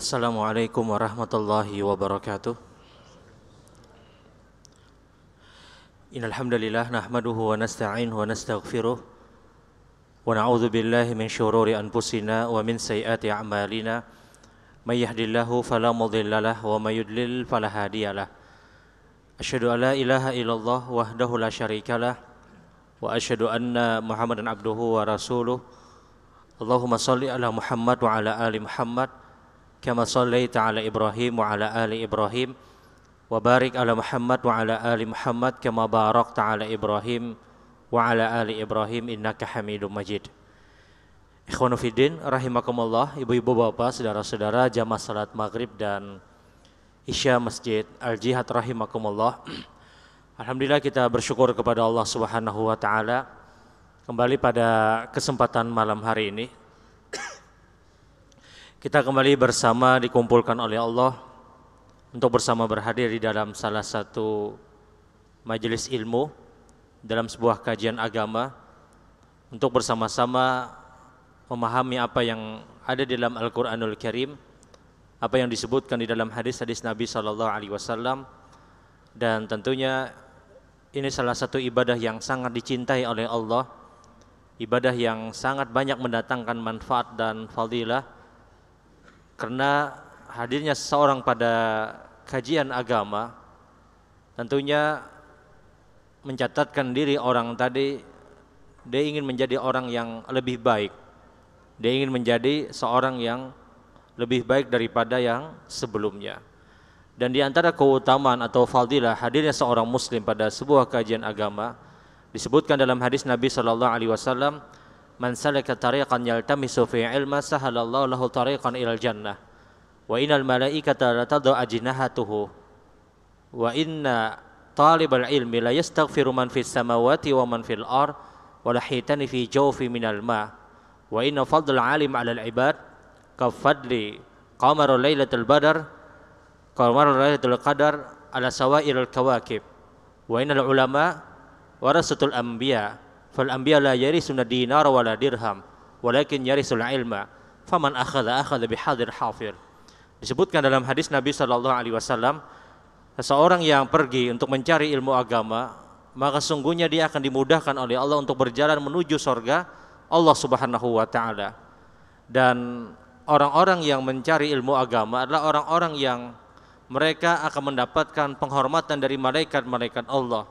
Assalamualaikum warahmatullahi wabarakatuh. Innal hamdalillah nahmaduhu wa nasta'inuhu wa nastaghfiruh wa na'udzu billahi min shururi anfusina wa min sayyiati a'malina may yahdihillahu fala mudhillalah wa may yudlil fala hadiyalah. Asyhadu an la ilaha illallah wahdahu la syarikalah wa asyhadu anna Muhammadan abduhu wa rasuluh. Allahumma salli ala Muhammad wa ala ali Muhammad كما صليت على إبراهيم وعلى آل إبراهيم وبارك على محمد وعلى آل محمد كما باركت على إبراهيم وعلى آل إبراهيم إنك حميد مجيد Ikhwanu Fiddin, rahimakumullah, ibu-ibu bapak, saudara-saudara, jamaah salat maghrib dan isya masjid Al-Jihad rahimakumullah. Alhamdulillah kita bersyukur kepada Allah Subhanahu wa taala kembali pada kesempatan malam hari ini kita kembali bersama dikumpulkan oleh Allah untuk bersama berhadir di dalam salah satu majelis ilmu dalam sebuah kajian agama untuk bersama-sama memahami apa yang ada di dalam Al-Qur'anul Karim, apa yang disebutkan di dalam hadis-hadis Nabi sallallahu alaihi wasallam dan tentunya ini salah satu ibadah yang sangat dicintai oleh Allah, ibadah yang sangat banyak mendatangkan manfaat dan fadilah karena hadirnya seseorang pada kajian agama tentunya mencatatkan diri orang tadi dia ingin menjadi orang yang lebih baik. Dia ingin menjadi seorang yang lebih baik daripada yang sebelumnya. Dan di antara keutamaan atau fadilah hadirnya seorang muslim pada sebuah kajian agama disebutkan dalam hadis Nabi wasallam من سلك طريقا يلتمس في علم سهل الله له طريقا إلى الجنة. وإن الملائكة لتضع أجنحته. وإن طالب العلم لا يستغفر من في السماوات ومن في الأرض ولحيتان في جوف من الماء. وإن فضل العالم على العباد كفضل قمر ليلة البدر قمر ليلة القدر على سوائر الكواكب. وإن العلماء ورثة الأنبياء fal anbiya la yarisuna dinar wala dirham walakin yarisul ilma. Faman akhadha akhadha bihadir hafir. Disebutkan dalam hadis Nabi sallallahu alaihi wasallam seseorang yang pergi untuk mencari ilmu agama maka sungguhnya dia akan dimudahkan oleh Allah untuk berjalan menuju sorga Allah subhanahu wa ta'ala. Dan orang-orang yang mencari ilmu agama adalah orang-orang yang mereka akan mendapatkan penghormatan dari malaikat-malaikat Allah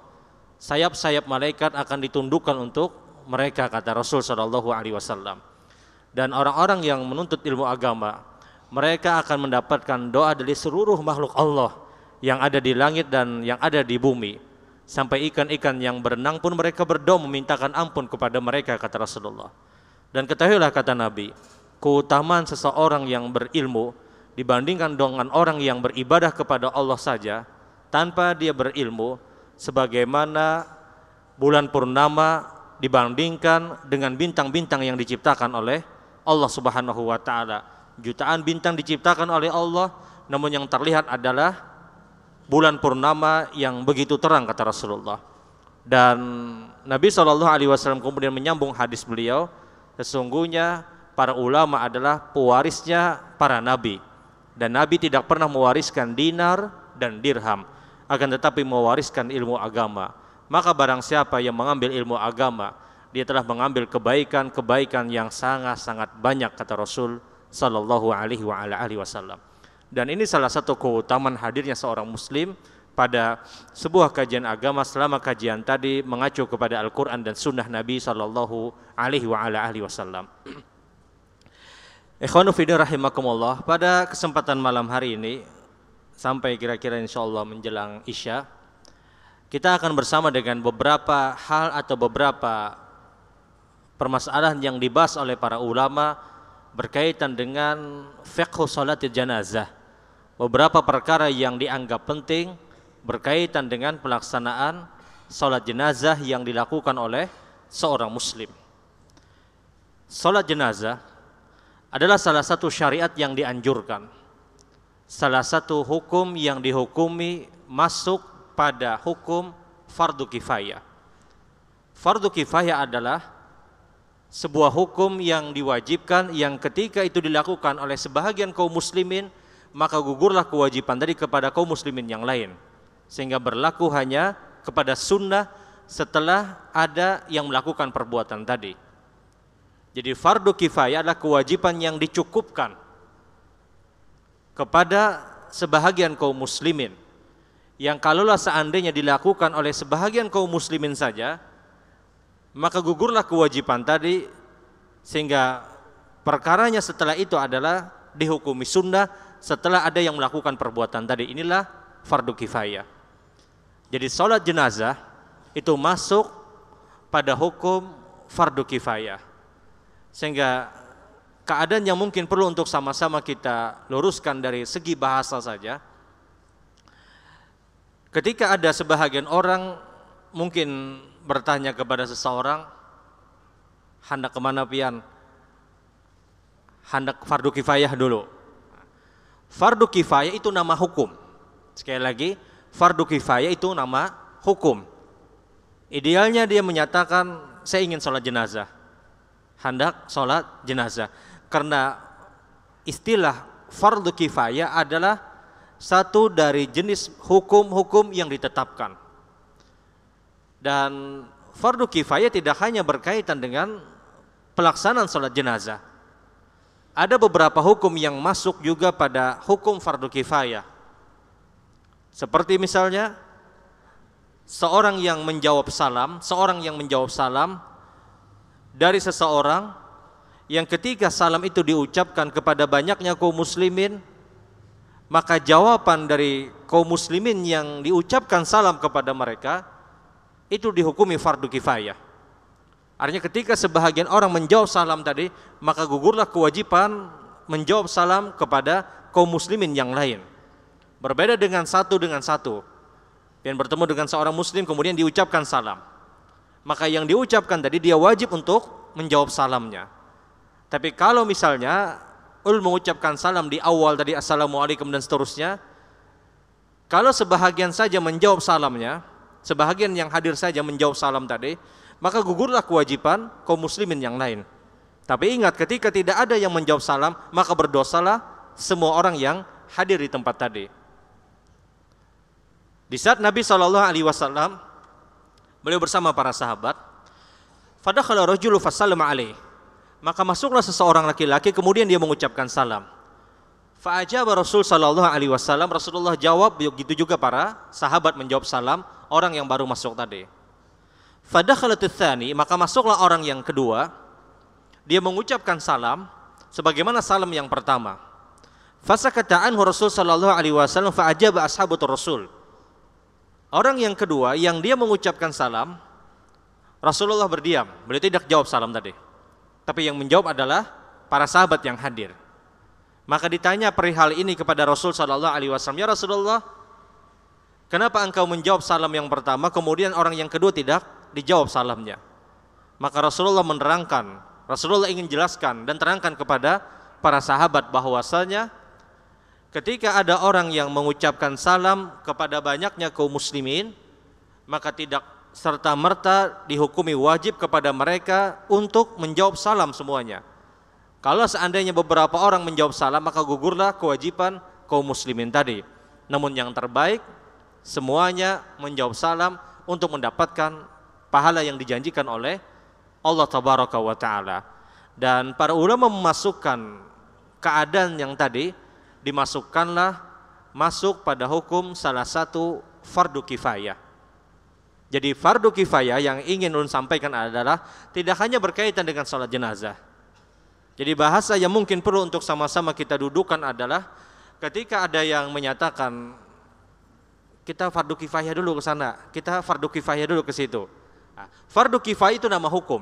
sayap-sayap malaikat akan ditundukkan untuk mereka kata Rasul Shallallahu Alaihi Wasallam. Dan orang-orang yang menuntut ilmu agama mereka akan mendapatkan doa dari seluruh makhluk Allah yang ada di langit dan yang ada di bumi. Sampai ikan-ikan yang berenang pun mereka berdoa memintakan ampun kepada mereka kata Rasulullah. Dan ketahuilah kata Nabi keutamaan seseorang yang berilmu dibandingkan dengan orang yang beribadah kepada Allah saja tanpa dia berilmu sebagaimana bulan purnama dibandingkan dengan bintang-bintang yang diciptakan oleh Allah Subhanahu wa taala. Jutaan bintang diciptakan oleh Allah, namun yang terlihat adalah bulan purnama yang begitu terang kata Rasulullah. Dan Nabi Shallallahu alaihi wasallam kemudian menyambung hadis beliau, sesungguhnya para ulama adalah pewarisnya para nabi. Dan nabi tidak pernah mewariskan dinar dan dirham akan tetapi mewariskan ilmu agama. Maka barang siapa yang mengambil ilmu agama, dia telah mengambil kebaikan-kebaikan yang sangat-sangat banyak kata Rasul sallallahu alaihi wasallam. Dan ini salah satu keutamaan hadirnya seorang muslim pada sebuah kajian agama selama kajian tadi mengacu kepada Al-Qur'an dan sunnah Nabi sallallahu alaihi wasallam. Ikhwanu rahimakumullah, pada kesempatan malam hari ini sampai kira-kira insya Allah menjelang Isya kita akan bersama dengan beberapa hal atau beberapa permasalahan yang dibahas oleh para ulama berkaitan dengan fiqh salat janazah beberapa perkara yang dianggap penting berkaitan dengan pelaksanaan salat jenazah yang dilakukan oleh seorang muslim. Salat jenazah adalah salah satu syariat yang dianjurkan salah satu hukum yang dihukumi masuk pada hukum fardu kifayah. Fardu kifayah adalah sebuah hukum yang diwajibkan yang ketika itu dilakukan oleh sebahagian kaum muslimin maka gugurlah kewajiban tadi kepada kaum muslimin yang lain. Sehingga berlaku hanya kepada sunnah setelah ada yang melakukan perbuatan tadi. Jadi fardu kifayah adalah kewajiban yang dicukupkan kepada sebahagian kaum muslimin yang kalaulah seandainya dilakukan oleh sebahagian kaum muslimin saja maka gugurlah kewajiban tadi sehingga perkaranya setelah itu adalah dihukumi sunnah setelah ada yang melakukan perbuatan tadi inilah fardu kifayah jadi sholat jenazah itu masuk pada hukum fardu kifayah. Sehingga keadaan yang mungkin perlu untuk sama-sama kita luruskan dari segi bahasa saja. Ketika ada sebahagian orang mungkin bertanya kepada seseorang, hendak ke mana pian? Hendak fardu kifayah dulu. Fardu kifayah itu nama hukum. Sekali lagi, fardu kifayah itu nama hukum. Idealnya dia menyatakan saya ingin sholat jenazah. Hendak sholat jenazah. Karena istilah fardu kifayah adalah satu dari jenis hukum-hukum yang ditetapkan. Dan fardu kifayah tidak hanya berkaitan dengan pelaksanaan sholat jenazah. Ada beberapa hukum yang masuk juga pada hukum fardu kifayah. Seperti misalnya seorang yang menjawab salam, seorang yang menjawab salam dari seseorang yang ketika salam itu diucapkan kepada banyaknya kaum muslimin maka jawaban dari kaum muslimin yang diucapkan salam kepada mereka itu dihukumi fardu kifayah. Artinya ketika sebahagian orang menjawab salam tadi, maka gugurlah kewajiban menjawab salam kepada kaum muslimin yang lain. Berbeda dengan satu dengan satu dan bertemu dengan seorang muslim kemudian diucapkan salam maka yang diucapkan tadi dia wajib untuk menjawab salamnya tapi kalau misalnya ul mengucapkan salam di awal tadi assalamualaikum dan seterusnya kalau sebahagian saja menjawab salamnya sebahagian yang hadir saja menjawab salam tadi maka gugurlah kewajiban kaum muslimin yang lain tapi ingat ketika tidak ada yang menjawab salam maka berdosalah semua orang yang hadir di tempat tadi di saat Nabi Shallallahu Alaihi Wasallam beliau bersama para sahabat, fadakhala rajulu fasallama alaih. Maka masuklah seseorang laki-laki kemudian dia mengucapkan salam. Fa'ajaba Rasul Shallallahu Alaihi Wasallam Rasulullah jawab begitu juga para sahabat menjawab salam orang yang baru masuk tadi. Fadakhalat tsani maka masuklah orang yang kedua dia mengucapkan salam sebagaimana salam yang pertama. Fasakata anhu Rasul sallallahu alaihi wasallam fa'ajaba ashabatul Rasul. Orang yang kedua yang dia mengucapkan salam, Rasulullah berdiam, beliau tidak jawab salam tadi. Tapi yang menjawab adalah para sahabat yang hadir. Maka ditanya perihal ini kepada Rasul Shallallahu Alaihi Wasallam, ya Rasulullah, kenapa engkau menjawab salam yang pertama, kemudian orang yang kedua tidak dijawab salamnya? Maka Rasulullah menerangkan, Rasulullah ingin jelaskan dan terangkan kepada para sahabat bahwasanya Ketika ada orang yang mengucapkan salam kepada banyaknya kaum muslimin, maka tidak serta merta dihukumi wajib kepada mereka untuk menjawab salam semuanya. Kalau seandainya beberapa orang menjawab salam, maka gugurlah kewajiban kaum muslimin tadi. Namun yang terbaik semuanya menjawab salam untuk mendapatkan pahala yang dijanjikan oleh Allah tabaraka wa taala. Dan para ulama memasukkan keadaan yang tadi dimasukkanlah masuk pada hukum salah satu fardu kifayah. Jadi fardu kifayah yang ingin ulun sampaikan adalah tidak hanya berkaitan dengan sholat jenazah. Jadi bahasa yang mungkin perlu untuk sama-sama kita dudukan adalah ketika ada yang menyatakan kita fardu kifayah dulu ke sana, kita fardu kifayah dulu ke situ. Nah, fardu kifayah itu nama hukum,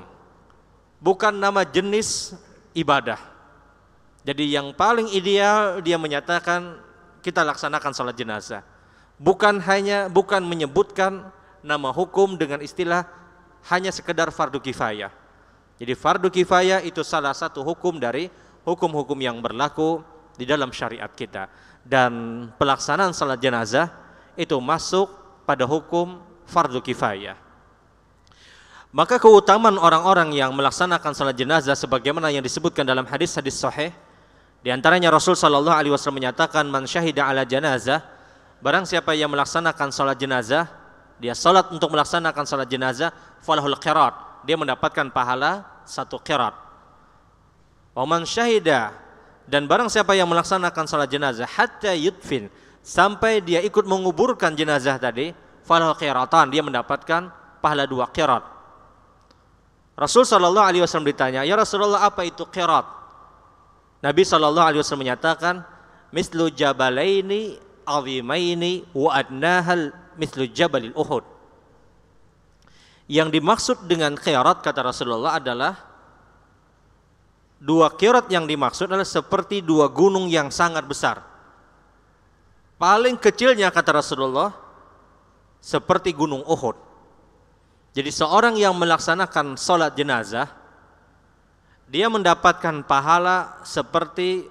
bukan nama jenis ibadah. Jadi yang paling ideal dia menyatakan kita laksanakan sholat jenazah. Bukan hanya bukan menyebutkan nama hukum dengan istilah hanya sekedar fardu kifayah. Jadi fardu kifayah itu salah satu hukum dari hukum-hukum yang berlaku di dalam syariat kita. Dan pelaksanaan salat jenazah itu masuk pada hukum fardu kifayah. Maka keutamaan orang-orang yang melaksanakan salat jenazah sebagaimana yang disebutkan dalam hadis-hadis sahih Di antaranya Rasul Shallallahu Alaihi Wasallam menyatakan man syahida ala jenazah barang siapa yang melaksanakan sholat jenazah dia sholat untuk melaksanakan sholat jenazah falahul qirat dia mendapatkan pahala satu qirat. Waman syahida dan barang siapa yang melaksanakan sholat jenazah hatta yudfin sampai dia ikut menguburkan jenazah tadi falahul qiratan dia mendapatkan pahala dua qirat. Rasul Shallallahu Alaihi Wasallam ditanya, ya Rasulullah apa itu qirat? Nabi Shallallahu Alaihi Wasallam menyatakan, mislu jabalaini azimaini wa adnahal mislu jabalil Uhud. Yang dimaksud dengan khirat kata Rasulullah adalah dua khirat yang dimaksud adalah seperti dua gunung yang sangat besar. Paling kecilnya kata Rasulullah seperti gunung Uhud. Jadi seorang yang melaksanakan sholat jenazah dia mendapatkan pahala seperti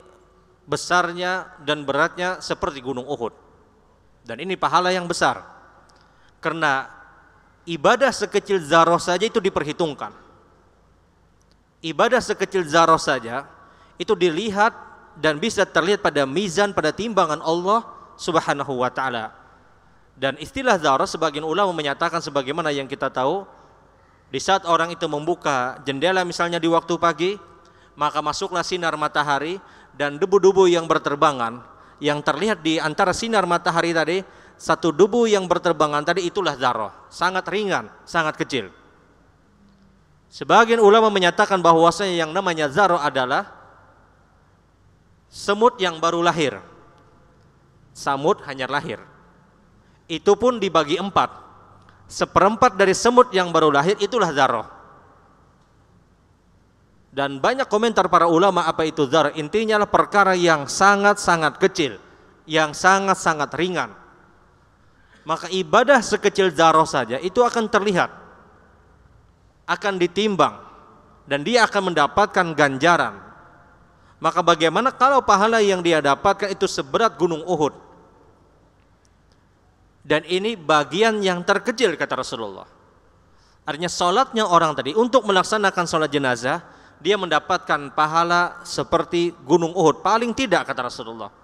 besarnya dan beratnya seperti gunung Uhud. Dan ini pahala yang besar. Karena ibadah sekecil zarah saja itu diperhitungkan. Ibadah sekecil zarah saja itu dilihat dan bisa terlihat pada mizan pada timbangan Allah Subhanahu wa taala. Dan istilah zarah sebagian ulama menyatakan sebagaimana yang kita tahu di saat orang itu membuka jendela misalnya di waktu pagi, maka masuklah sinar matahari dan debu-debu yang berterbangan yang terlihat di antara sinar matahari tadi, satu debu yang berterbangan tadi itulah zarah, sangat ringan, sangat kecil. Sebagian ulama menyatakan bahwasanya yang namanya zarah adalah semut yang baru lahir. Samut hanya lahir. Itu pun dibagi empat seperempat dari semut yang baru lahir itulah zarah. Dan banyak komentar para ulama apa itu zarah. Intinya adalah perkara yang sangat-sangat kecil, yang sangat-sangat ringan. Maka ibadah sekecil zarah saja itu akan terlihat, akan ditimbang, dan dia akan mendapatkan ganjaran. Maka bagaimana kalau pahala yang dia dapatkan itu seberat gunung Uhud? Dan ini bagian yang terkecil kata Rasulullah. Artinya sholatnya orang tadi untuk melaksanakan sholat jenazah dia mendapatkan pahala seperti gunung Uhud paling tidak kata Rasulullah.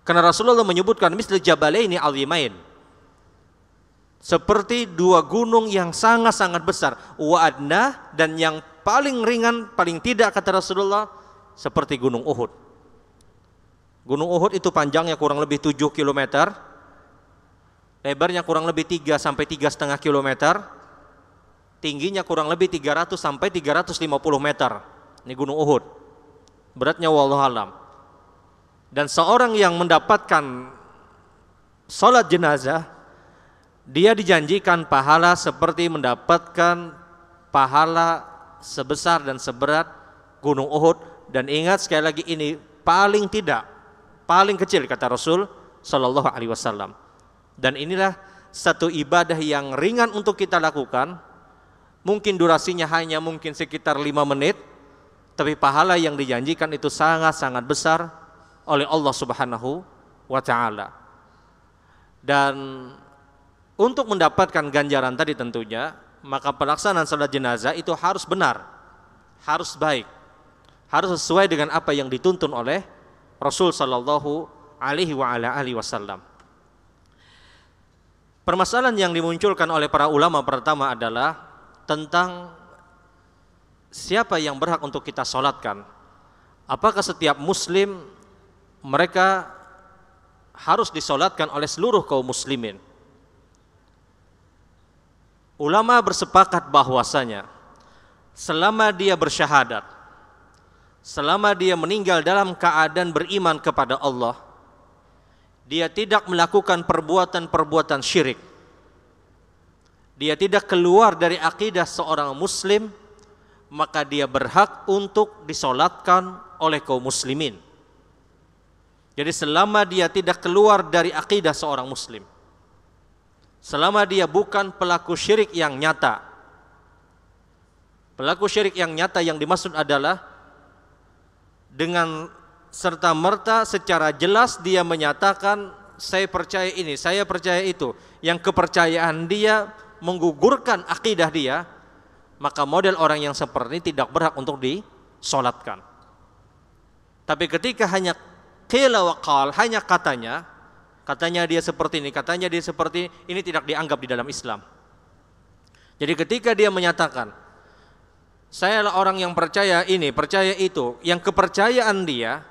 Karena Rasulullah menyebutkan misal jabalaini azimain. Seperti dua gunung yang sangat-sangat besar. Wa'adna dan yang paling ringan paling tidak kata Rasulullah seperti gunung Uhud. Gunung Uhud itu panjangnya kurang lebih 7 kilometer lebarnya kurang lebih 3 sampai tiga setengah kilometer, tingginya kurang lebih 300 sampai 350 meter. Ini Gunung Uhud. Beratnya wallahu alam. Dan seorang yang mendapatkan sholat jenazah, dia dijanjikan pahala seperti mendapatkan pahala sebesar dan seberat Gunung Uhud. Dan ingat sekali lagi ini paling tidak, paling kecil kata Rasul Shallallahu Alaihi Wasallam. Dan inilah satu ibadah yang ringan untuk kita lakukan. Mungkin durasinya hanya mungkin sekitar lima menit, tapi pahala yang dijanjikan itu sangat-sangat besar oleh Allah Subhanahu wa taala. Dan untuk mendapatkan ganjaran tadi tentunya, maka pelaksanaan salat jenazah itu harus benar, harus baik, harus sesuai dengan apa yang dituntun oleh Rasul sallallahu alaihi wa ala alihi wasallam. Permasalahan yang dimunculkan oleh para ulama pertama adalah tentang siapa yang berhak untuk kita sholatkan. Apakah setiap muslim mereka harus disolatkan oleh seluruh kaum muslimin? Ulama bersepakat bahwasanya selama dia bersyahadat, selama dia meninggal dalam keadaan beriman kepada Allah, dia tidak melakukan perbuatan-perbuatan syirik. Dia tidak keluar dari akidah seorang muslim, maka dia berhak untuk disolatkan oleh kaum muslimin. Jadi selama dia tidak keluar dari akidah seorang muslim, selama dia bukan pelaku syirik yang nyata, pelaku syirik yang nyata yang dimaksud adalah dengan serta merta secara jelas dia menyatakan saya percaya ini, saya percaya itu. Yang kepercayaan dia menggugurkan akidah dia, maka model orang yang seperti ini tidak berhak untuk disolatkan. Tapi ketika hanya qila hanya katanya, katanya dia seperti ini, katanya dia seperti ini, ini tidak dianggap di dalam Islam. Jadi ketika dia menyatakan, saya adalah orang yang percaya ini, percaya itu, yang kepercayaan dia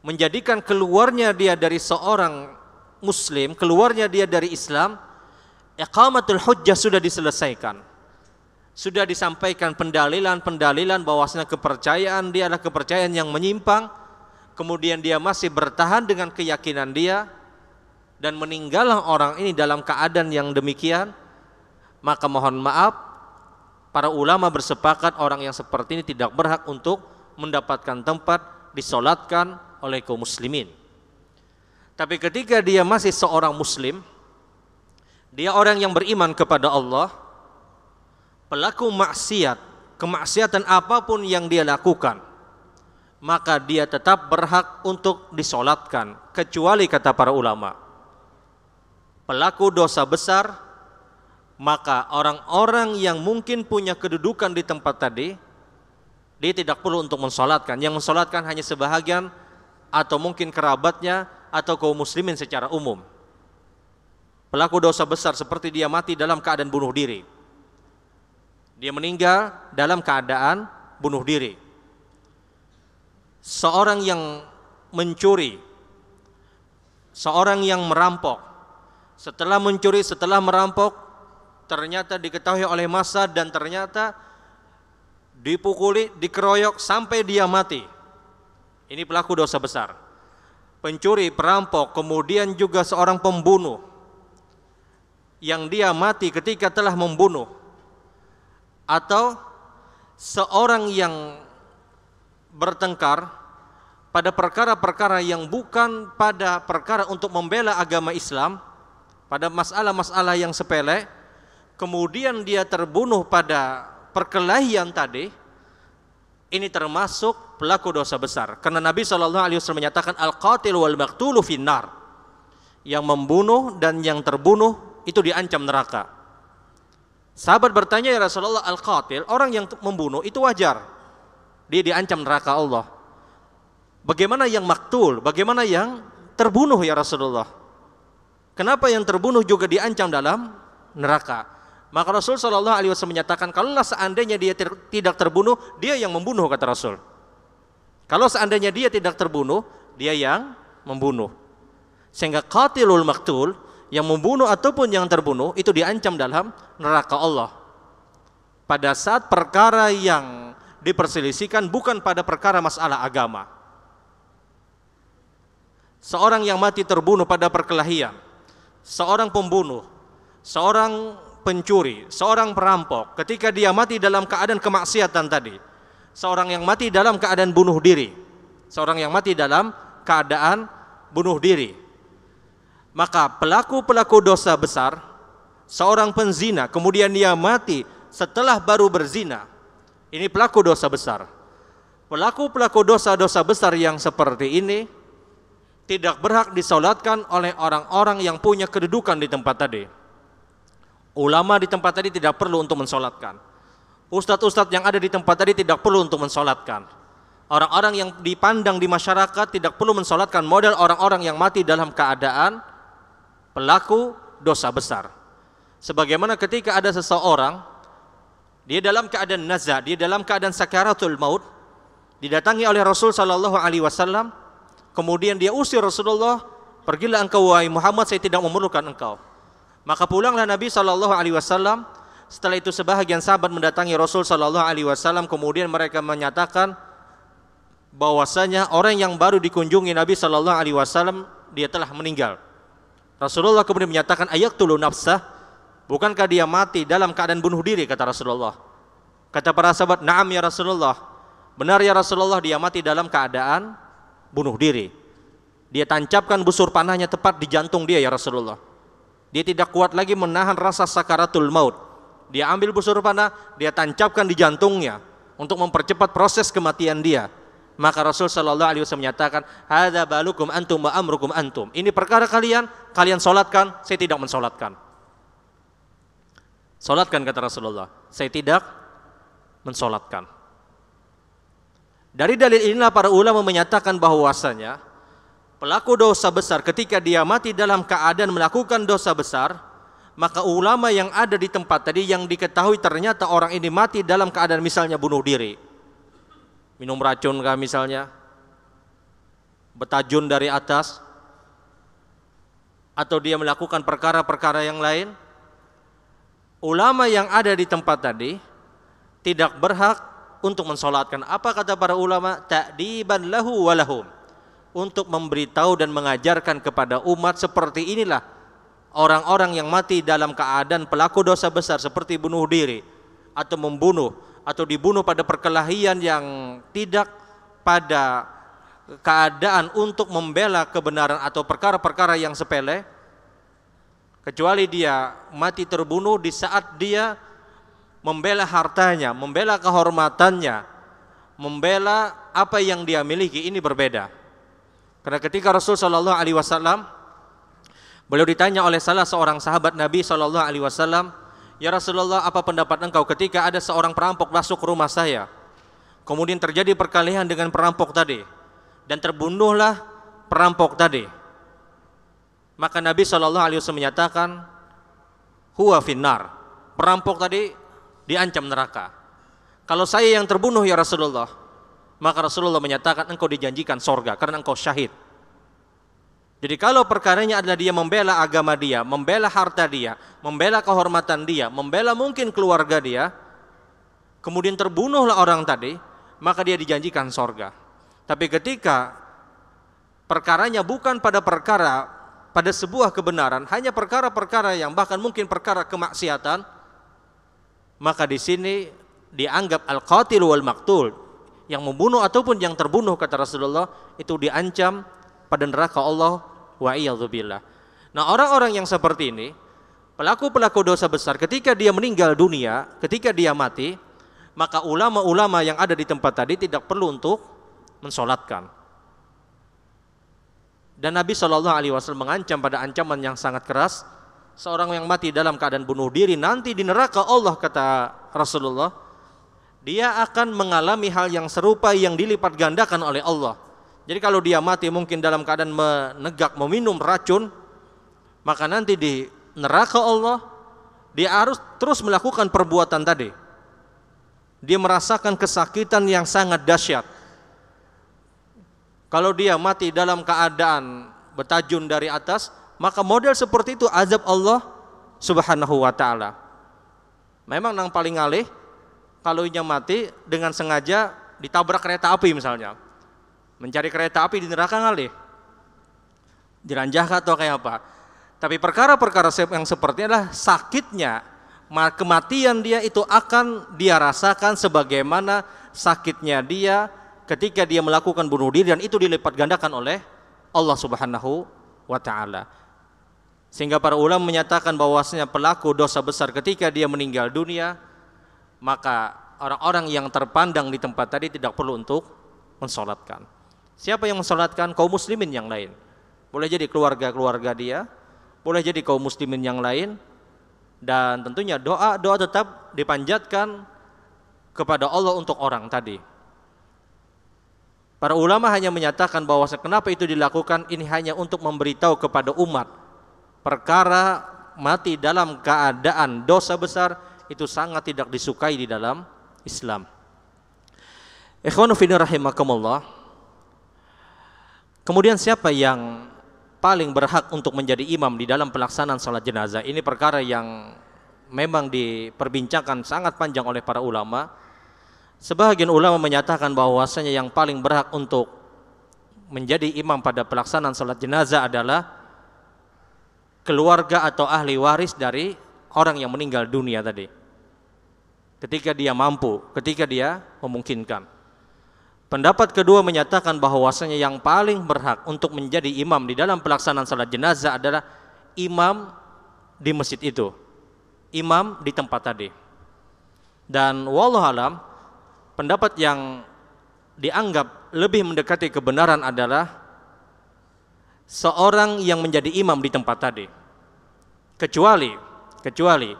menjadikan keluarnya dia dari seorang muslim, keluarnya dia dari Islam, iqamatul hujjah sudah diselesaikan. Sudah disampaikan pendalilan-pendalilan bahwasanya kepercayaan dia adalah kepercayaan yang menyimpang, kemudian dia masih bertahan dengan keyakinan dia dan meninggallah orang ini dalam keadaan yang demikian, maka mohon maaf para ulama bersepakat orang yang seperti ini tidak berhak untuk mendapatkan tempat disolatkan oleh kaum muslimin. Tapi ketika dia masih seorang muslim, dia orang yang beriman kepada Allah, pelaku maksiat, kemaksiatan apa pun yang dia lakukan, maka dia tetap berhak untuk disolatkan, kecuali kata para ulama. Pelaku dosa besar, maka orang-orang yang mungkin punya kedudukan di tempat tadi, dia tidak perlu untuk mensolatkan. Yang mensolatkan hanya sebahagian atau mungkin kerabatnya atau kaum muslimin secara umum. Pelaku dosa besar seperti dia mati dalam keadaan bunuh diri. Dia meninggal dalam keadaan bunuh diri. Seorang yang mencuri, seorang yang merampok, setelah mencuri, setelah merampok, ternyata diketahui oleh masa dan ternyata dipukuli, dikeroyok sampai dia mati. Ini pelaku dosa besar. Pencuri, perampok, kemudian juga seorang pembunuh yang dia mati ketika telah membunuh. Atau seorang yang bertengkar pada perkara-perkara yang bukan pada perkara untuk membela agama Islam pada masalah-masalah yang sepele kemudian dia terbunuh pada perkelahian tadi ini termasuk pelaku dosa besar. Karena Nabi Shallallahu Alaihi Wasallam menyatakan al qatil wal maktulu finnar. Yang membunuh dan yang terbunuh itu diancam neraka. Sahabat bertanya ya Rasulullah al qatil orang yang membunuh itu wajar? Dia diancam neraka Allah bagaimana yang maktul bagaimana yang terbunuh ya Rasulullah kenapa yang terbunuh juga diancam dalam neraka maka Rasul Shallallahu Alaihi Wasallam menyatakan, kalau seandainya dia ter, tidak terbunuh, dia yang membunuh kata Rasul. Kalau seandainya dia tidak terbunuh, dia yang membunuh. Sehingga qatilul maktul yang membunuh ataupun yang terbunuh itu diancam dalam neraka Allah. Pada saat perkara yang diperselisihkan bukan pada perkara masalah agama. Seorang yang mati terbunuh pada perkelahian, seorang pembunuh, seorang pencuri, seorang perampok, ketika dia mati dalam keadaan kemaksiatan tadi, seorang yang mati dalam keadaan bunuh diri, seorang yang mati dalam keadaan bunuh diri, maka pelaku-pelaku dosa besar, seorang penzina, kemudian dia mati setelah baru berzina, ini pelaku dosa besar. Pelaku-pelaku dosa-dosa besar yang seperti ini tidak berhak disolatkan oleh orang-orang yang punya kedudukan di tempat tadi Ulama di tempat tadi tidak perlu untuk mensolatkan. Ustadz-ustadz yang ada di tempat tadi tidak perlu untuk mensolatkan. Orang-orang yang dipandang di masyarakat tidak perlu mensolatkan model orang-orang yang mati dalam keadaan pelaku dosa besar. Sebagaimana ketika ada seseorang dia dalam keadaan nazar, dia dalam keadaan sakaratul maut, didatangi oleh Rasul sallallahu alaihi wasallam, kemudian dia usir Rasulullah, "Pergilah engkau wahai Muhammad, saya tidak memerlukan engkau." Maka pulanglah Nabi Shallallahu Alaihi Wasallam. Setelah itu sebahagian sahabat mendatangi Rasul Shallallahu Alaihi Wasallam. Kemudian mereka menyatakan bahwasanya orang yang baru dikunjungi Nabi Shallallahu Alaihi Wasallam dia telah meninggal. Rasulullah kemudian menyatakan ayat tulu nafsah. Bukankah dia mati dalam keadaan bunuh diri kata Rasulullah. Kata para sahabat, "Na'am ya Rasulullah." Benar ya Rasulullah dia mati dalam keadaan bunuh diri. Dia tancapkan busur panahnya tepat di jantung dia ya Rasulullah. Dia tidak kuat lagi menahan rasa sakaratul maut. Dia ambil busur panah, dia tancapkan di jantungnya untuk mempercepat proses kematian dia. Maka Rasul Shallallahu Alaihi Wasallam menyatakan, "Hada balukum antum wa amrukum antum." Ini perkara kalian, kalian solatkan, saya tidak mensolatkan. Solatkan kata Rasulullah, saya tidak mensolatkan. Dari dalil inilah para ulama menyatakan bahwasanya pelaku dosa besar ketika dia mati dalam keadaan melakukan dosa besar, maka ulama yang ada di tempat tadi yang diketahui ternyata orang ini mati dalam keadaan misalnya bunuh diri. Minum racun kah misalnya? Betajun dari atas atau dia melakukan perkara-perkara yang lain? Ulama yang ada di tempat tadi tidak berhak untuk mensolatkan. Apa kata para ulama? Ta'diban lahu walahum. Untuk memberitahu dan mengajarkan kepada umat seperti inilah orang-orang yang mati dalam keadaan pelaku dosa besar seperti bunuh diri atau membunuh atau dibunuh pada perkelahian yang tidak pada keadaan untuk membela kebenaran atau perkara-perkara yang sepele kecuali dia mati terbunuh di saat dia membela hartanya, membela kehormatannya, membela apa yang dia miliki ini berbeda. Karena ketika Rasul Shallallahu Alaihi Wasallam beliau ditanya oleh salah seorang sahabat Nabi Shallallahu Alaihi Wasallam, ya Rasulullah apa pendapat engkau ketika ada seorang perampok masuk ke rumah saya, kemudian terjadi perkelahian dengan perampok tadi dan terbunuhlah perampok tadi. Maka Nabi Shallallahu Alaihi Wasallam menyatakan, huwa finnar. Perampok tadi diancam neraka. Kalau saya yang terbunuh ya Rasulullah, maka Rasulullah menyatakan engkau dijanjikan sorga karena engkau syahid. Jadi kalau perkaranya adalah dia membela agama dia, membela harta dia, membela kehormatan dia, membela mungkin keluarga dia, kemudian terbunuhlah orang tadi, maka dia dijanjikan sorga. Tapi ketika perkaranya bukan pada perkara pada sebuah kebenaran, hanya perkara-perkara yang bahkan mungkin perkara kemaksiatan, maka di sini dianggap al-qatil wal maktul yang membunuh ataupun yang terbunuh kata Rasulullah itu diancam pada neraka Allah wa iyadzubillah. Nah, orang-orang yang seperti ini pelaku-pelaku dosa besar ketika dia meninggal dunia, ketika dia mati, maka ulama-ulama yang ada di tempat tadi tidak perlu untuk mensolatkan. Dan Nabi Shallallahu Alaihi Wasallam mengancam pada ancaman yang sangat keras seorang yang mati dalam keadaan bunuh diri nanti di neraka Allah kata Rasulullah dia akan mengalami hal yang serupa yang dilipat gandakan oleh Allah. Jadi kalau dia mati mungkin dalam keadaan menegak meminum racun maka nanti di neraka Allah dia harus terus melakukan perbuatan tadi. Dia merasakan kesakitan yang sangat dahsyat. Kalau dia mati dalam keadaan betajun dari atas, maka model seperti itu azab Allah Subhanahu wa taala. Memang yang paling alih kalau inya mati dengan sengaja ditabrak kereta api misalnya. Mencari kereta api di neraka ngalih. Diranjah atau kayak apa? Tapi perkara-perkara yang seperti adalah sakitnya kematian dia itu akan dia rasakan sebagaimana sakitnya dia ketika dia melakukan bunuh diri dan itu dilipat gandakan oleh Allah Subhanahu wa taala. Sehingga para ulama menyatakan bahwasanya pelaku dosa besar ketika dia meninggal dunia, maka orang-orang yang terpandang di tempat tadi tidak perlu untuk mensolatkan. Siapa yang mensolatkan? Kaum muslimin yang lain. Boleh jadi keluarga-keluarga dia, boleh jadi kaum muslimin yang lain, dan tentunya doa-doa tetap dipanjatkan kepada Allah untuk orang tadi. Para ulama hanya menyatakan bahwa kenapa itu dilakukan ini hanya untuk memberitahu kepada umat perkara mati dalam keadaan dosa besar itu sangat tidak disukai di dalam Islam. Ikhwanu rahimakumullah. Kemudian siapa yang paling berhak untuk menjadi imam di dalam pelaksanaan salat jenazah? Ini perkara yang memang diperbincangkan sangat panjang oleh para ulama. Sebagian ulama menyatakan bahwasanya yang paling berhak untuk menjadi imam pada pelaksanaan salat jenazah adalah keluarga atau ahli waris dari orang yang meninggal dunia tadi. Ketika dia mampu, ketika dia memungkinkan. Pendapat kedua menyatakan bahwasanya yang paling berhak untuk menjadi imam di dalam pelaksanaan salat jenazah adalah imam di masjid itu. Imam di tempat tadi. Dan wallahualam pendapat yang dianggap lebih mendekati kebenaran adalah seorang yang menjadi imam di tempat tadi kecuali kecuali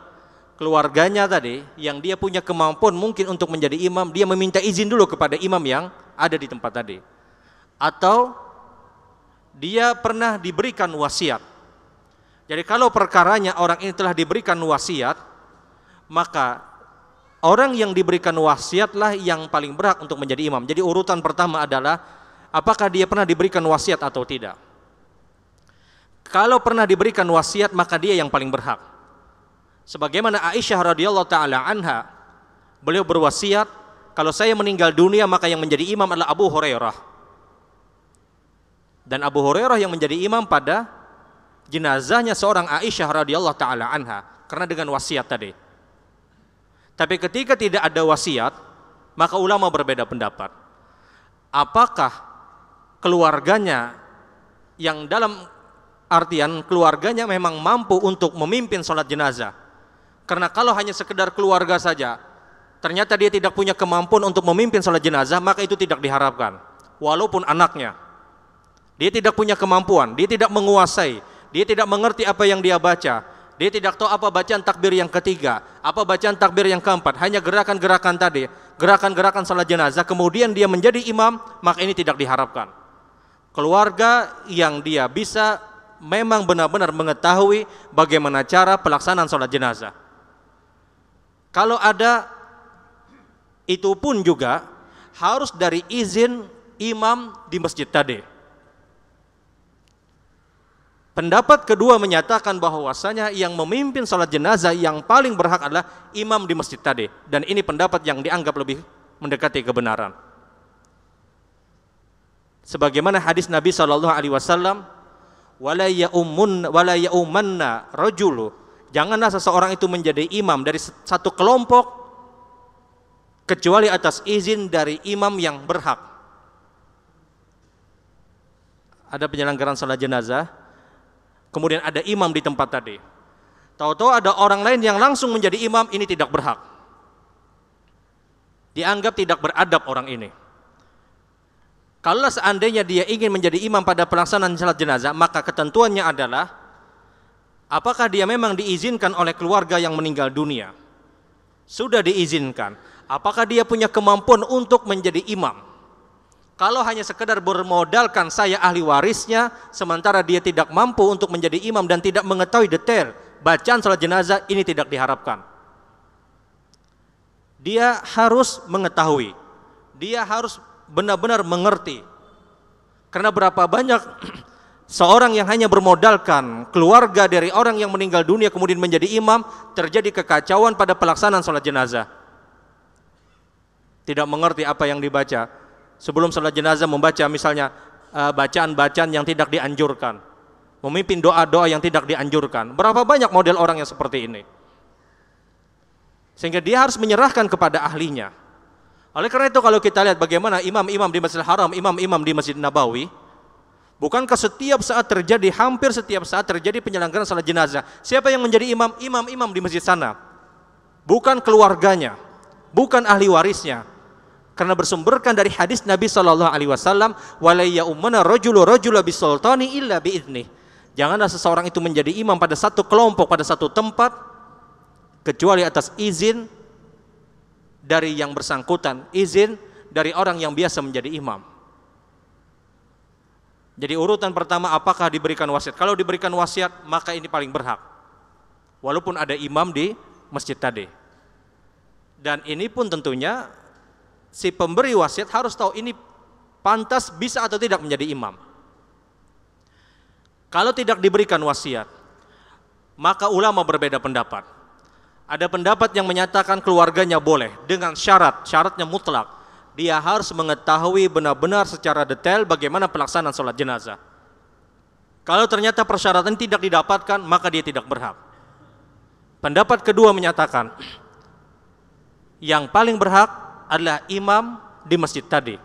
keluarganya tadi yang dia punya kemampuan mungkin untuk menjadi imam dia meminta izin dulu kepada imam yang ada di tempat tadi. Atau dia pernah diberikan wasiat. Jadi kalau perkaranya orang ini telah diberikan wasiat, maka orang yang diberikan wasiatlah yang paling berhak untuk menjadi imam. Jadi urutan pertama adalah apakah dia pernah diberikan wasiat atau tidak. Kalau pernah diberikan wasiat maka dia yang paling berhak. Sebagaimana Aisyah radhiyallahu taala anha, beliau berwasiat, kalau saya meninggal dunia maka yang menjadi imam adalah Abu Hurairah. Dan Abu Hurairah yang menjadi imam pada jenazahnya seorang Aisyah radhiyallahu taala anha karena dengan wasiat tadi. Tapi ketika tidak ada wasiat, maka ulama berbeda pendapat. Apakah keluarganya yang dalam artian keluarganya memang mampu untuk memimpin sholat jenazah? Karena kalau hanya sekedar keluarga saja, ternyata dia tidak punya kemampuan untuk memimpin sholat jenazah, maka itu tidak diharapkan. Walaupun anaknya, dia tidak punya kemampuan, dia tidak menguasai, dia tidak mengerti apa yang dia baca, dia tidak tahu apa bacaan takbir yang ketiga, apa bacaan takbir yang keempat, hanya gerakan-gerakan tadi, gerakan-gerakan salat jenazah, kemudian dia menjadi imam, maka ini tidak diharapkan. Keluarga yang dia bisa memang benar-benar mengetahui bagaimana cara pelaksanaan salat jenazah. Kalau ada itu pun juga harus dari izin imam di masjid tadi. Pendapat kedua menyatakan bahwasanya yang memimpin salat jenazah yang paling berhak adalah imam di masjid tadi dan ini pendapat yang dianggap lebih mendekati kebenaran. Sebagaimana hadis Nabi Shallallahu alaihi wasallam, "Wala rajulu" Janganlah seseorang itu menjadi imam dari satu kelompok kecuali atas izin dari imam yang berhak. Ada penyelenggaraan salat jenazah, kemudian ada imam di tempat tadi. Tahu-tahu ada orang lain yang langsung menjadi imam, ini tidak berhak. Dianggap tidak beradab orang ini. Kalau seandainya dia ingin menjadi imam pada pelaksanaan salat jenazah, maka ketentuannya adalah apakah dia memang diizinkan oleh keluarga yang meninggal dunia? Sudah diizinkan. Apakah dia punya kemampuan untuk menjadi imam? Kalau hanya sekedar bermodalkan saya ahli warisnya, sementara dia tidak mampu untuk menjadi imam dan tidak mengetahui detail bacaan salat jenazah, ini tidak diharapkan. Dia harus mengetahui, dia harus benar-benar mengerti. Karena berapa banyak seorang yang hanya bermodalkan keluarga dari orang yang meninggal dunia kemudian menjadi imam, terjadi kekacauan pada pelaksanaan salat jenazah. Tidak mengerti apa yang dibaca, sebelum sholat jenazah membaca misalnya eh, bacaan-bacaan yang tidak dianjurkan, memimpin doa-doa yang tidak dianjurkan. Berapa banyak model orang yang seperti ini? Sehingga dia harus menyerahkan kepada ahlinya. Oleh karena itu kalau kita lihat bagaimana imam-imam di Masjidil Haram, imam-imam di Masjid Nabawi, bukankah setiap saat terjadi, hampir setiap saat terjadi penyelenggaraan salat jenazah. Siapa yang menjadi imam? Imam-imam di masjid sana. Bukan keluarganya, bukan ahli warisnya, karena bersumberkan dari hadis Nabi Shallallahu Alaihi Wasallam walaya umana rojulu rojula bisultani illa biidni janganlah seseorang itu menjadi imam pada satu kelompok pada satu tempat kecuali atas izin dari yang bersangkutan izin dari orang yang biasa menjadi imam jadi urutan pertama apakah diberikan wasiat kalau diberikan wasiat maka ini paling berhak walaupun ada imam di masjid tadi dan ini pun tentunya si pemberi wasiat harus tahu ini pantas bisa atau tidak menjadi imam. Kalau tidak diberikan wasiat, maka ulama berbeda pendapat. Ada pendapat yang menyatakan keluarganya boleh dengan syarat, syaratnya mutlak. Dia harus mengetahui benar-benar secara detail bagaimana pelaksanaan sholat jenazah. Kalau ternyata persyaratan tidak didapatkan, maka dia tidak berhak. Pendapat kedua menyatakan, yang paling berhak adalah imam di masjid tadi.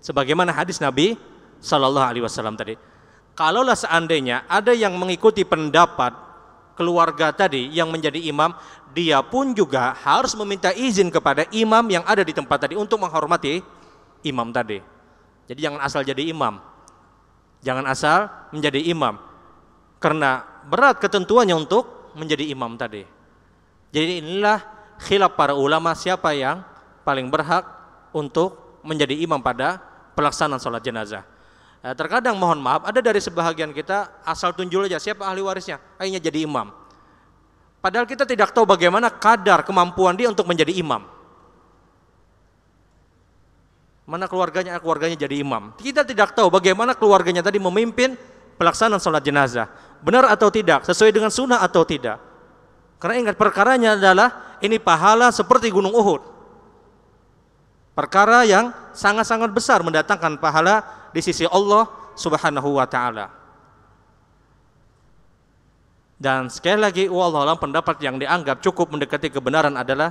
Sebagaimana hadis Nabi Shallallahu Wasallam tadi. Kalaulah seandainya ada yang mengikuti pendapat keluarga tadi yang menjadi imam, dia pun juga harus meminta izin kepada imam yang ada di tempat tadi untuk menghormati imam tadi. Jadi jangan asal jadi imam. Jangan asal menjadi imam. Karena berat ketentuannya untuk menjadi imam tadi. Jadi inilah khilaf para ulama siapa yang paling berhak untuk menjadi imam pada pelaksanaan sholat jenazah. Eh, terkadang mohon maaf ada dari sebahagian kita asal tunjuk aja siapa ahli warisnya, akhirnya jadi imam. Padahal kita tidak tahu bagaimana kadar kemampuan dia untuk menjadi imam. Mana keluarganya, keluarganya jadi imam. Kita tidak tahu bagaimana keluarganya tadi memimpin pelaksanaan sholat jenazah. Benar atau tidak, sesuai dengan sunnah atau tidak. Karena ingat perkaranya adalah ini pahala seperti gunung Uhud. Perkara yang sangat-sangat besar mendatangkan pahala di sisi Allah Subhanahu wa taala. Dan sekali lagi Allah pendapat yang dianggap cukup mendekati kebenaran adalah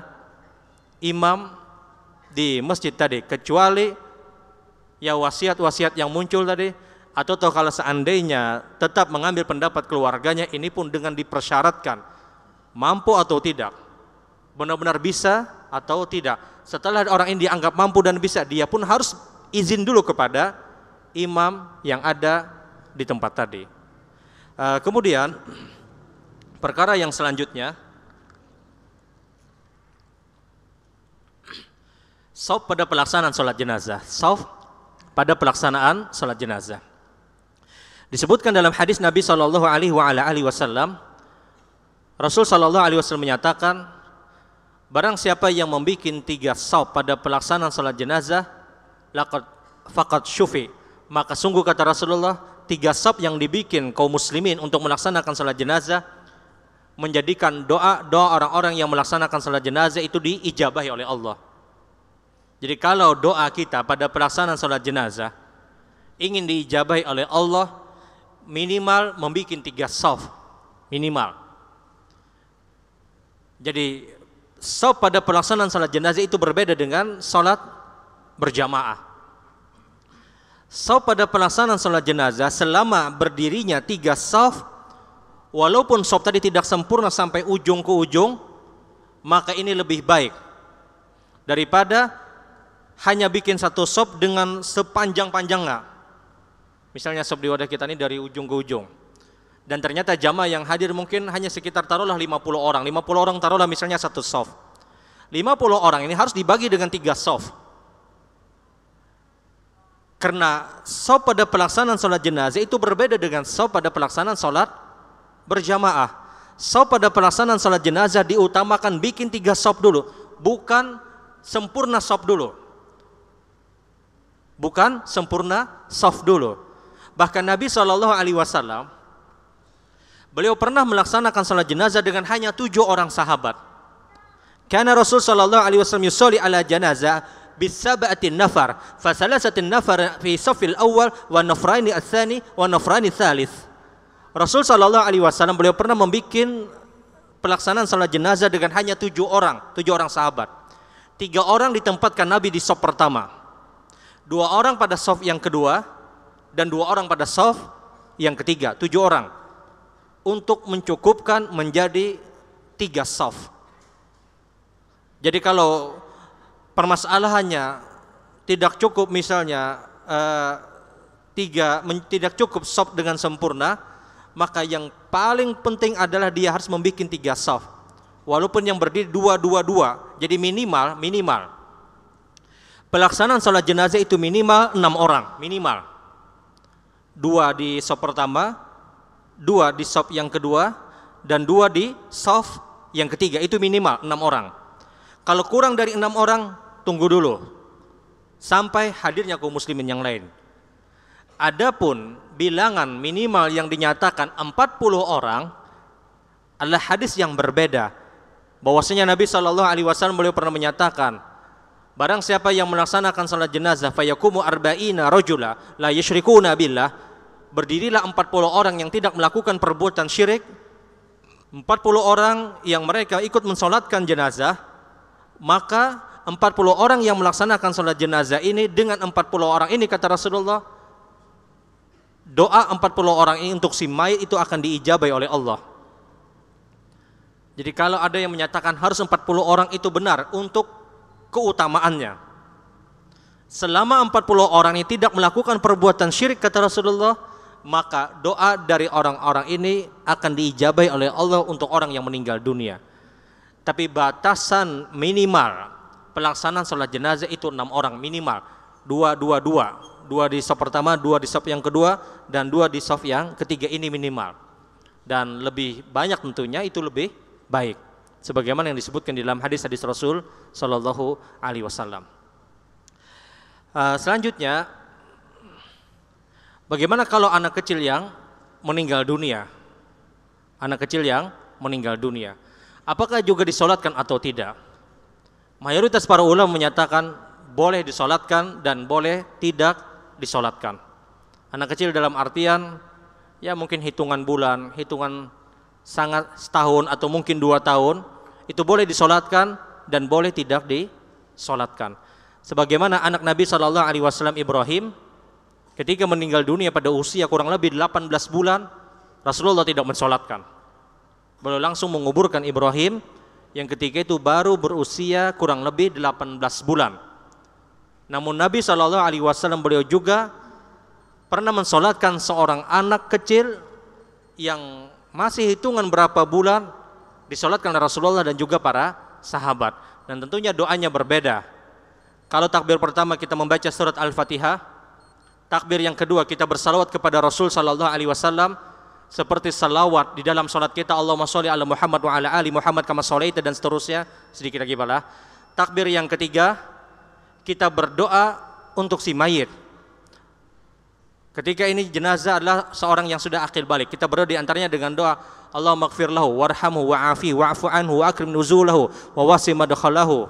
imam di masjid tadi kecuali ya wasiat-wasiat yang muncul tadi atau toh kalau seandainya tetap mengambil pendapat keluarganya ini pun dengan dipersyaratkan mampu atau tidak benar-benar bisa atau tidak setelah orang ini dianggap mampu dan bisa dia pun harus izin dulu kepada imam yang ada di tempat tadi uh, kemudian perkara yang selanjutnya Sauf pada pelaksanaan sholat jenazah. Sauf pada pelaksanaan sholat jenazah. Disebutkan dalam hadis Nabi Shallallahu Alaihi Wasallam, Rasul Shallallahu Alaihi Wasallam menyatakan, barang siapa yang membuat tiga sauf pada pelaksanaan sholat jenazah, lakat fakat syufi. Maka sungguh kata Rasulullah, tiga sauf yang dibikin kaum muslimin untuk melaksanakan sholat jenazah menjadikan doa doa orang-orang yang melaksanakan sholat jenazah itu diijabahi oleh Allah. Jadi kalau doa kita pada pelaksanaan sholat jenazah ingin diijabahi oleh Allah minimal membuat tiga soft minimal. Jadi soft pada pelaksanaan sholat jenazah itu berbeda dengan sholat berjamaah. Soft pada pelaksanaan sholat jenazah selama berdirinya tiga soft walaupun soft tadi tidak sempurna sampai ujung ke ujung maka ini lebih baik daripada hanya bikin satu sop dengan sepanjang-panjangnya. Misalnya sop di wadah kita ini dari ujung ke ujung. Dan ternyata jamaah yang hadir mungkin hanya sekitar taruhlah 50 orang. 50 orang taruhlah misalnya satu sop. 50 orang ini harus dibagi dengan tiga sop. Karena sop pada pelaksanaan sholat jenazah itu berbeda dengan sop pada pelaksanaan sholat berjamaah. Sop pada pelaksanaan sholat jenazah diutamakan bikin tiga sop dulu, bukan sempurna sop dulu bukan sempurna soft dulu. Bahkan Nabi Shallallahu Alaihi Wasallam beliau pernah melaksanakan salat jenazah dengan hanya tujuh orang sahabat. Karena Rasul Shallallahu Alaihi Wasallam yusoli ala jenazah bisab'atin nafar fasalasatin nafar fi safil awal wa nafraini atsani wa nafraini thalith. Rasul Shallallahu Alaihi Wasallam beliau pernah membuat pelaksanaan salat jenazah dengan hanya tujuh orang, tujuh orang sahabat. Tiga orang ditempatkan Nabi di sop pertama dua orang pada soft yang kedua dan dua orang pada soft yang ketiga, tujuh orang untuk mencukupkan menjadi tiga soft. Jadi kalau permasalahannya tidak cukup misalnya uh, tiga men, tidak cukup soft dengan sempurna, maka yang paling penting adalah dia harus membuat tiga soft. Walaupun yang berdiri dua dua dua, jadi minimal minimal. Pelaksanaan sholat jenazah itu minimal enam orang minimal. Dua di sop pertama dua di sop yang kedua dan dua di sop yang ketiga. Itu minimal enam orang. Kalau kurang dari enam orang tunggu dulu. Sampai hadirnya kaum muslimin yang lain. Adapun bilangan minimal yang dinyatakan 40 orang adalah hadis yang berbeda. Bahwasanya Nabi Shallallahu alaihi wasallam beliau pernah menyatakan Barang siapa yang melaksanakan salat jenazah fayakumu arba'ina rajula la yusyrikuna billah. Berdirilah 40 orang yang tidak melakukan perbuatan syirik 40 orang yang mereka ikut mensolatkan jenazah maka 40 orang yang melaksanakan salat jenazah ini dengan 40 orang ini kata Rasulullah doa 40 orang ini untuk si mayit itu akan diijabai oleh Allah jadi kalau ada yang menyatakan harus 40 orang itu benar untuk keutamaannya. Selama 40 orang ini tidak melakukan perbuatan syirik kata Rasulullah, maka doa dari orang-orang ini akan diijabai oleh Allah untuk orang yang meninggal dunia. Tapi batasan minimal pelaksanaan sholat jenazah itu enam orang minimal. Dua, dua, dua. Dua di saf pertama, dua di saf yang kedua, dan dua di saf yang ketiga ini minimal. Dan lebih banyak tentunya itu lebih baik. Sebagaimana yang disebutkan di dalam hadis-hadis Rasul Shallallahu Alaihi Wasallam. Uh, selanjutnya, bagaimana kalau anak kecil yang meninggal dunia? Anak kecil yang meninggal dunia, apakah juga disolatkan atau tidak? Mayoritas para ulama menyatakan boleh disolatkan dan boleh tidak disolatkan. Anak kecil dalam artian ya mungkin hitungan bulan, hitungan sangat setahun atau mungkin dua tahun itu boleh disolatkan dan boleh tidak disolatkan. Sebagaimana anak Nabi Shallallahu Alaihi Wasallam Ibrahim ketika meninggal dunia pada usia kurang lebih 18 bulan Rasulullah tidak mensolatkan. Beliau langsung menguburkan Ibrahim yang ketika itu baru berusia kurang lebih 18 bulan. Namun Nabi Shallallahu Alaihi Wasallam beliau juga pernah mensolatkan seorang anak kecil yang masih hitungan berapa bulan disolatkan oleh Rasulullah dan juga para sahabat. Dan tentunya doanya berbeda. Kalau takbir pertama kita membaca surat Al-Fatihah, takbir yang kedua kita bersalawat kepada Rasul Shallallahu Alaihi Wasallam, seperti salawat di dalam salat kita Allahumma sholli ala Muhammad wa ala ali Muhammad kama sholaita dan seterusnya. Sedikit lagi balah takbir yang ketiga kita berdoa untuk si mayit. Ketika ini jenazah adalah seorang yang sudah akil balik. Kita berdoa di antaranya dengan doa Allah maghfir lahu warhamhu wa'afi wa'fu anhu wa akrim nuzulahu wa wasi madkhalahu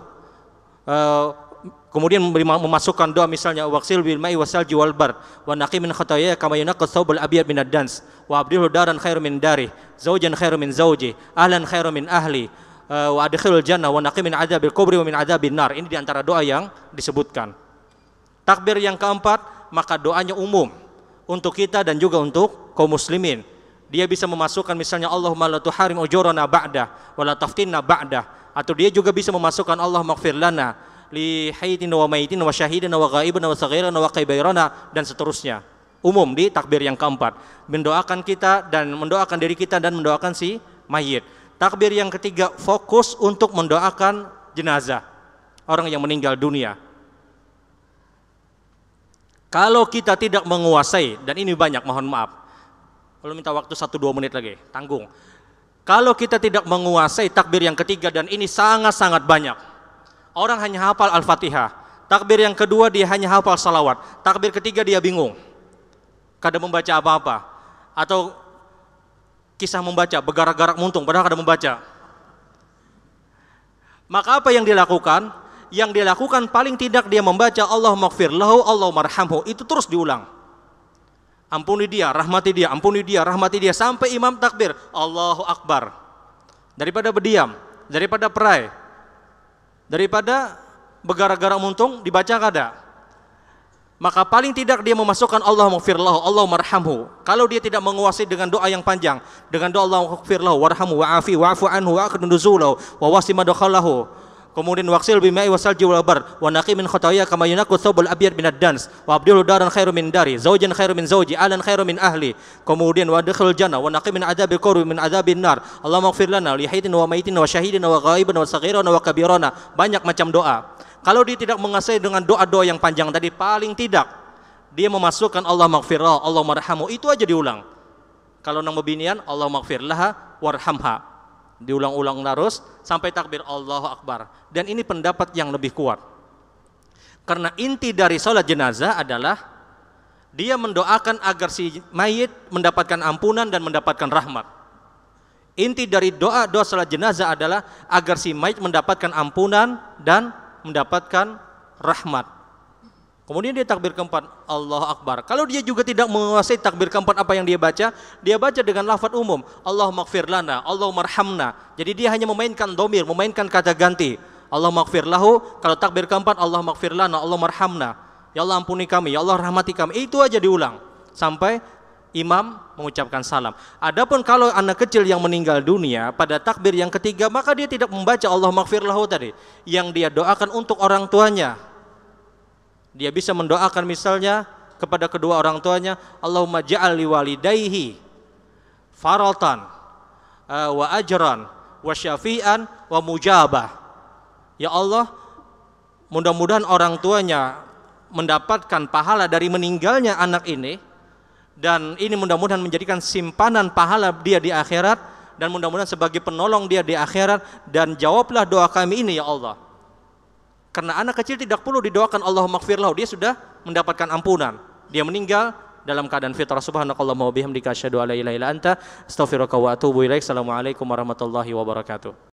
uh, Kemudian memasukkan doa misalnya waqsil bil ma'i wasal wal bar wa naqi min khataaya kama yunaqqas thawbul abyad min ad-dans wa abdilhu daran khairu min dari zaujan khairu min zauji ahlan khairu min ahli uh, wa adkhilul jannah wa naqi min adzabil qabri wa min adzabin nar. Ini di antara doa yang disebutkan. Takbir yang keempat, maka doanya umum untuk kita dan juga untuk kaum muslimin. Dia bisa memasukkan misalnya Allahumma la tuharim ujurana ba'da wa la taftinna ba'da atau dia juga bisa memasukkan Allah maghfir lana li wa maitin wa syahidin wa dan seterusnya. Umum di takbir yang keempat. Mendoakan kita dan mendoakan diri kita dan mendoakan si mayit. Takbir yang ketiga fokus untuk mendoakan jenazah orang yang meninggal dunia. Kalau kita tidak menguasai dan ini banyak mohon maaf. Kalau minta waktu 1 2 menit lagi, tanggung. Kalau kita tidak menguasai takbir yang ketiga dan ini sangat-sangat banyak Orang hanya hafal Al-Fatihah. Takbir yang kedua dia hanya hafal salawat. Takbir ketiga dia bingung. Kada membaca apa-apa. Atau kisah membaca, bergarak-garak muntung padahal kada membaca. Maka apa yang dilakukan? Yang dilakukan paling tidak dia membaca Allah maghfir lahu, Allah marhamhu. Itu terus diulang. Ampuni dia, rahmati dia, ampuni dia, rahmati dia sampai imam takbir Allahu Akbar. Daripada berdiam, daripada perai, daripada bergara-gara muntung dibaca kada maka paling tidak dia memasukkan Allah maghfirlahu Allah marhamhu. Kalau dia tidak menguasai dengan doa yang panjang dengan doa Allah maghfirlahu warhamhu wa'afi wa'fu anhu wa'akrim nuzulahu wa wasi madkhalahu Kemudian waksil bimai wasal jiwal bar wa naqi min khataya kama yunaqu thawbul abyad min ad-dans wa abdilu daran khairu min dari zaujan khairu min zauji alan khairu min ahli. Kemudian wa adkhil jannah wa naqi min adabil qurbi min adabin nar. Allah maghfir lana li hayyidin wa maitin wa syahidin wa ghaiban wa saghirana wa kabirana banyak macam doa. Kalau dia tidak menguasai dengan doa-doa yang panjang tadi paling tidak dia memasukkan Allah maghfirah Allah marhamu itu aja diulang. Kalau nang bebinian Allah maghfir laha warhamha diulang-ulang terus sampai takbir Allahu Akbar. Dan ini pendapat yang lebih kuat. Karena inti dari sholat jenazah adalah dia mendoakan agar si mayit mendapatkan ampunan dan mendapatkan rahmat. Inti dari doa doa sholat jenazah adalah agar si mayit mendapatkan ampunan dan mendapatkan rahmat. Kemudian dia takbir keempat, Allah Akbar. Kalau dia juga tidak menguasai takbir keempat apa yang dia baca, dia baca dengan lafaz umum, Allah maghfir lana, Allah marhamna. Jadi dia hanya memainkan domir, memainkan kata ganti. Allah maghfir lahu, kalau takbir keempat, Allah maghfir lana, Allah marhamna. Ya Allah ampuni kami, ya Allah rahmati kami. Itu aja diulang sampai imam mengucapkan salam. Adapun kalau anak kecil yang meninggal dunia pada takbir yang ketiga, maka dia tidak membaca Allah maghfir lahu tadi. Yang dia doakan untuk orang tuanya, dia bisa mendoakan misalnya kepada kedua orang tuanya, Allahumma ja'al li walidayhi faratan uh, wa ajran wa syafi'an wa mujabah. Ya Allah, mudah-mudahan orang tuanya mendapatkan pahala dari meninggalnya anak ini dan ini mudah-mudahan menjadikan simpanan pahala dia di akhirat dan mudah-mudahan sebagai penolong dia di akhirat dan jawablah doa kami ini ya Allah. Karena anak kecil tidak perlu didoakan Allah makfirlah, dia sudah mendapatkan ampunan. Dia meninggal dalam keadaan fitrah subhanakallah wa bihamdika asyhadu an la ilaha illa anta astaghfiruka wa atubu ilaik. Assalamualaikum warahmatullahi wabarakatuh.